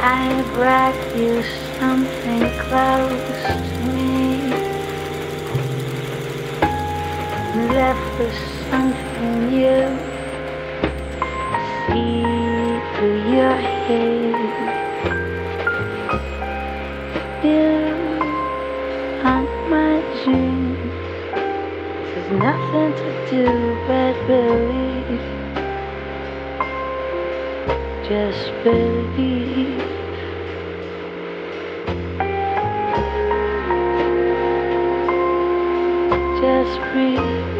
I brought you something close to me. Left with something new. See through your head. You haunt my dreams. There's nothing to do but believe. Just believe. Just breathe.